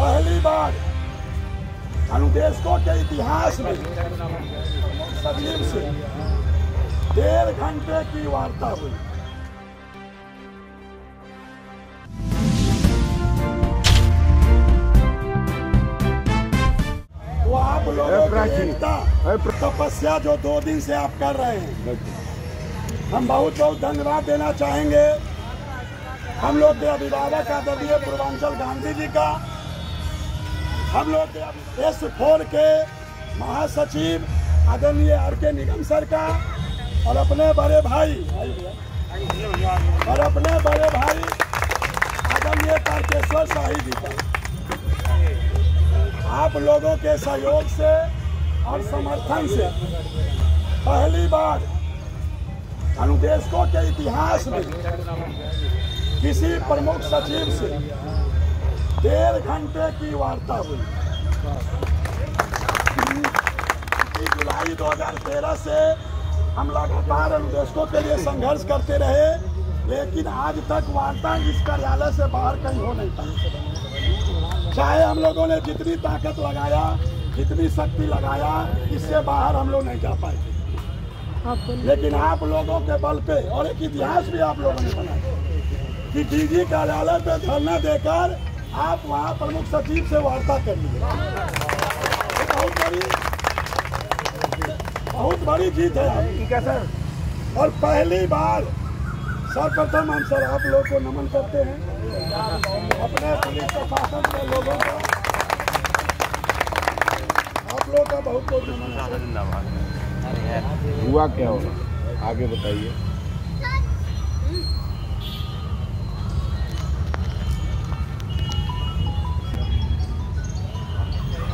पहली बार अनुदेशकों के इतिहास में सलीम से डेढ़ घंटे की वार्ता हुई। वो आप लोगों की तपस्या जो दो दिन से आप कर रहे हैं हम बहुत बहुत धन्यवाद देना चाहेंगे। हम लोग के अभिभावक आदरणीय पूर्वांचल गांधी जी का हम लोग एस फोर के महासचिव आदरणीय आर के निगम सर का और अपने बड़े भाई और अपने बड़े भाई आदरणीय तारकेश्वर शाही जी का। आप लोगों के सहयोग से और समर्थन से पहली बार अनुदेशकों के इतिहास में किसी प्रमुख सचिव से डेढ़ घंटे की वार्ता हुई। जुलाई 2013 से हम लगातार अनुदेशकों के लिए संघर्ष करते रहे, लेकिन आज तक वार्ता इस कार्यालय से बाहर कहीं हो नहीं पाई। चाहे हम लोगों ने जितनी ताकत लगाया, जितनी शक्ति लगाया, इससे बाहर हम लोग नहीं जा पाए। लेकिन आप लोगों के बल पे और एक इतिहास भी आप लोगों ने बनाया कि डीजी कार्यालय पे धरना देकर आप वहाँ प्रमुख सचिव से वार्ता कर लिए बहुत बड़ी बहुत बड़ी जीत है ठीक है सर। और पहली बार सर्वप्रथम हम सर आप लोग को नमन करते हैं। अपने पुलिस प्रशासन के लोगों का आप लोगों का बहुत बहुत नमन हुआ क्या? होगा आगे बताइए।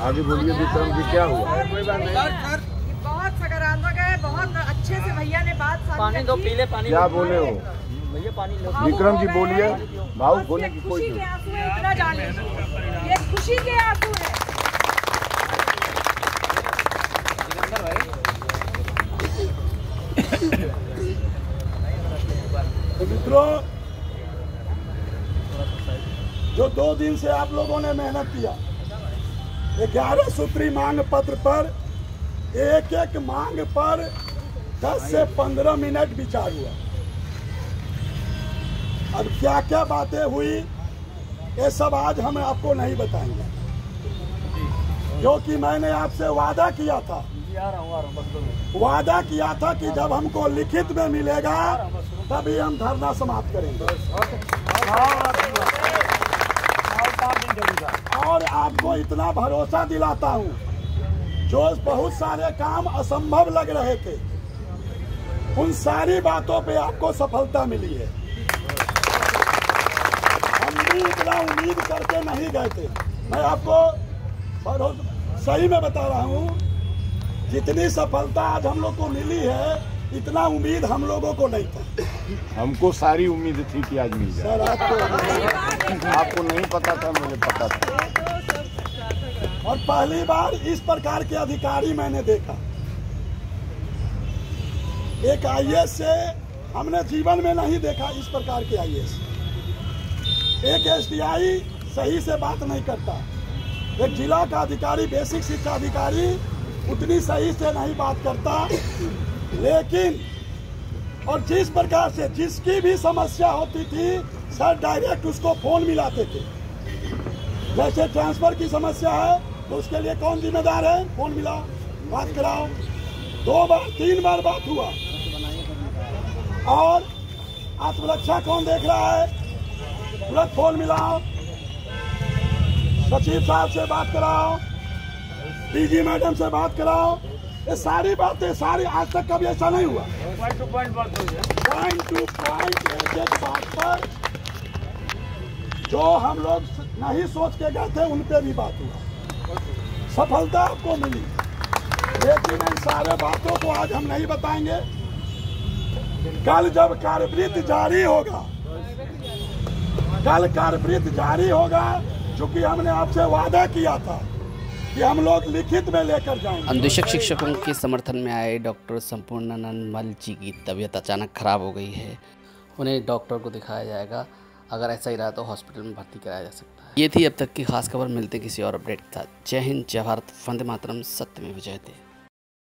आगे बोलिए विक्रम जी क्या हुआ? बहुत सकारात्मक है बहुत अच्छे से भैया ने बात पानी दो पीले पानी क्या बोले हो? भैया पानी लो। विक्रम जी बोलिए। होने ये की कोई खुशी के आँसू है इतना जान ये खुशी के आँसू है। तो मित्रों जो दो दिन से आप लोगों ने मेहनत किया ग्यारह सूत्री मांग पत्र पर, एक एक मांग पर 10 से 15 मिनट विचार हुआ। अब क्या क्या बातें हुई, ये सब आज हम आपको नहीं बताएँगे। क्योंकि मैंने आपसे वादा किया था। वादा किया था कि जब हमको लिखित में मिलेगा, तभी हम धरना समाप्त करेंगे। और आपको इतना भरोसा दिलाता हूँ, जो बहुत सारे काम असंभव लग रहे थे, उन सारी बातों पे आपको सफलता मिली है। हम भी इतना उम्मीद करके नहीं गए थे। मैं आपको सही में बता रहा हूँ, जितनी सफलता आज हम लोग को मिली है इतना उम्मीद हम लोगों को नहीं था। हमको सारी उम्मीद थी कि आज मिल जाए। आपको आपको नहीं पता था मुझे पता था। और पहली बार इस प्रकार के अधिकारी मैंने देखा। एक आईएएस से हमने जीवन में नहीं देखा इस प्रकार के आईएएस एक एसडीआई सही से बात नहीं करता। एक जिला का अधिकारी बेसिक शिक्षा अधिकारी उतनी सही से नहीं बात करता। लेकिन, और जिस प्रकार से, जिसकी भी समस्या होती थी, सर डायरेक्ट उसको फ़ोन मिलाते थे। जैसे ट्रांसफ़र की समस्या है तो उसके लिए कौन जिम्मेदार है? फ़ोन मिला। बात कराओ। दो बार, तीन बार बात हुआ। और आत्मरक्षा कौन देख रहा है? तुरंत फ़ोन मिलाओ। सचिव साहब से बात कराओ। डीजी मैडम से बात कराओ। ये सारी बातें सारी आज तक कभी ऐसा नहीं हुआ। पॉइंट टू पॉइंट एक एक बात पर जो हम लोग नहीं सोच के गए थे उन पे भी बात हुआ। सफलता आपको मिली। लेकिन इन सारे बातों को आज हम नहीं बताएँगे। कल जब कार्यवृत्त जारी होगा कल कार्यवृत्त जारी होगा चूँकि हमने आपसे वादा किया था कि हम लोग लिखित में लेकर जाएँगे। अन्वेषक शिक्षकों के समर्थन में आए डॉक्टर संपूर्णानंद मल जी की तबीयत अचानक खराब हो गई है। उन्हें डॉक्टर को दिखाया जाएगा, अगर ऐसा ही रहा तो हॉस्पिटल में भर्ती कराया जा सकता है। ये थी अब तक की खास खबर, मिलते किसी और अपडेट के साथ। जय हिंद, जय भारत, वंदे मातरम, सत्य में विजय थे